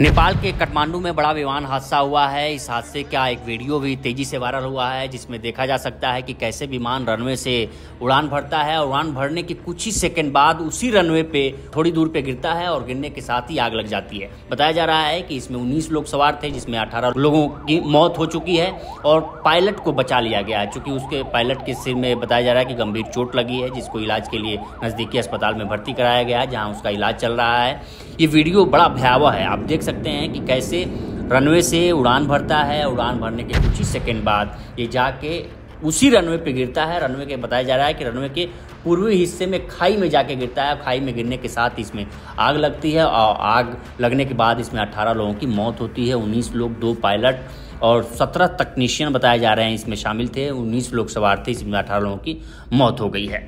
नेपाल के काठमांडू में बड़ा विमान हादसा हुआ है। इस हादसे का एक वीडियो भी तेज़ी से वायरल हुआ है, जिसमें देखा जा सकता है कि कैसे विमान रनवे से उड़ान भरता है। और उड़ान भरने के कुछ ही सेकंड बाद उसी रनवे पे थोड़ी दूर पे गिरता है और गिरने के साथ ही आग लग जाती है। बताया जा रहा है कि इसमें उन्नीस लोग सवार थे, जिसमें अठारह लोगों की मौत हो चुकी है और पायलट को बचा लिया गया है। चूँकि उसके पायलट के सिर में बताया जा रहा है कि गंभीर चोट लगी है, जिसको इलाज के लिए नज़दीकी अस्पताल में भर्ती कराया गया है, जहाँ उसका इलाज चल रहा है। ये वीडियो बड़ा भयावह है। आप देख सकते हैं कि कैसे रनवे से उड़ान भरता है, उड़ान भरने के कुछ ही सेकेंड बाद ये जाके उसी रनवे पे गिरता है। रनवे के बताया जा रहा है कि रनवे के पूर्वी हिस्से में खाई में जाके गिरता है। खाई में गिरने के साथ इसमें आग लगती है और आग लगने के बाद इसमें 18 लोगों की मौत होती है। 19 लोग, दो पायलट और 17 तकनीशियन बताए जा रहे हैं इसमें शामिल थे। 19 लोग सवार थे, इसमें 18 लोगों की मौत हो गई है।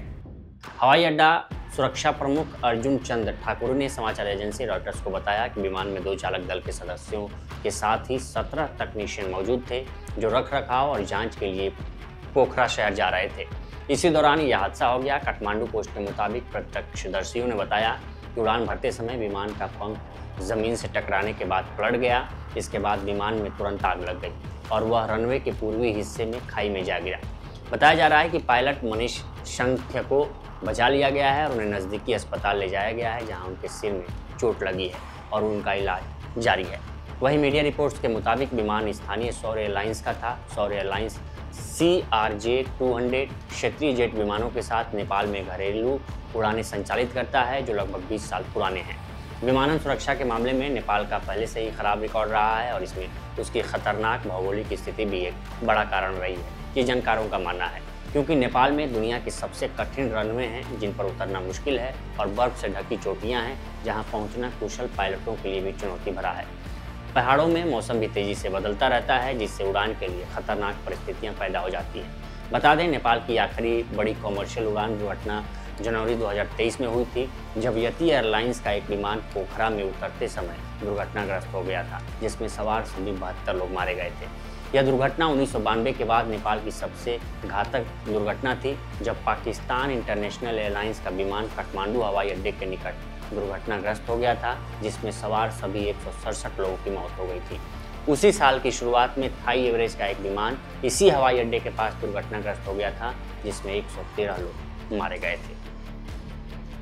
हवाई अड्डा सुरक्षा प्रमुख अर्जुन चंद ठाकुर ने समाचार एजेंसी रॉयटर्स को बताया कि विमान में दो चालक दल के सदस्यों के साथ ही सत्रह तकनीशियन मौजूद थे, जो रख रखाव और जाँच के लिए पोखरा शहर जा रहे थे। इसी दौरान यह हादसा हो गया। काठमांडू पोस्ट के मुताबिक प्रत्यक्षदर्शियों ने बताया कि उड़ान भरते समय विमान का पंख ज़मीन से टकराने के बाद पलट गया। इसके बाद विमान में तुरंत आग लग गई और वह रनवे के पूर्वी हिस्से में खाई में जा गिरा। बताया जा रहा है कि पायलट मनीष संख्य को बचा लिया गया है और उन्हें नज़दीकी अस्पताल ले जाया गया है, जहाँ उनके सिर में चोट लगी है और उनका इलाज जारी है। वहीं मीडिया रिपोर्ट्स के मुताबिक विमान स्थानीय सौर एयरलाइंस का था। सौर airlines C R J two hundred क्षेत्रीय जेट विमानों के साथ नेपाल में घरेलू उड़ानें संचालित करता है, जो लगभग 20 साल पुराने हैं। विमानन सुरक्षा के मामले में नेपाल का पहले से ही खराब रिकॉर्ड रहा है और इसमें उसकी खतरनाक भौगोलिक स्थिति भी एक बड़ा कारण रही है, ये जानकारों का मानना है। क्योंकि नेपाल में दुनिया की सबसे कठिन रनवे हैं, जिन पर उतरना मुश्किल है और बर्फ़ से ढकी चोटियाँ हैं, जहाँ पहुँचना कुशल पायलटों के लिए भी चुनौती भरा है। पहाड़ों में मौसम भी तेज़ी से बदलता रहता है, जिससे उड़ान के लिए खतरनाक परिस्थितियाँ पैदा हो जाती हैं। बता दें, नेपाल की आखिरी बड़ी कॉमर्शियल उड़ान दुर्घटना जनवरी 2023 में हुई थी, जब यति एयरलाइंस का एक विमान पोखरा में उतरते समय दुर्घटनाग्रस्त हो गया था, जिसमें सवार सभी बहत्तर लोग मारे गए थे। यह दुर्घटना उन्नीस सौ बानवे के बाद नेपाल की सबसे घातक दुर्घटना थी, जब पाकिस्तान इंटरनेशनल एयरलाइंस का विमान काठमांडू हवाई अड्डे के निकट दुर्घटनाग्रस्त हो गया था, जिसमें सवार सभी एक लोगों की मौत हो गई थी। उसी साल की शुरुआत में थाई एवरेज का एक विमान इसी हवाई अड्डे के पास दुर्घटनाग्रस्त हो गया था, जिसमें 113 लोग मारे गए थे।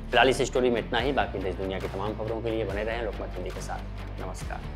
फ़िलहाल इस स्टोरी में इतना ही, बाकी देश दुनिया की तमाम खबरों के लिए बने रहें लोकमत हिंदी के साथ। नमस्कार।